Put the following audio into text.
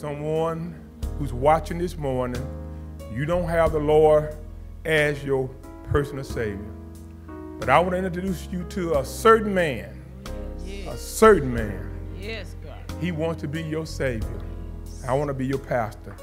Someone who's watching this morning, you don't have the Lord as your personal Savior. But I want to introduce you to a certain man. A certain man. Yes, God. He wants to be your Savior. I want to be your pastor.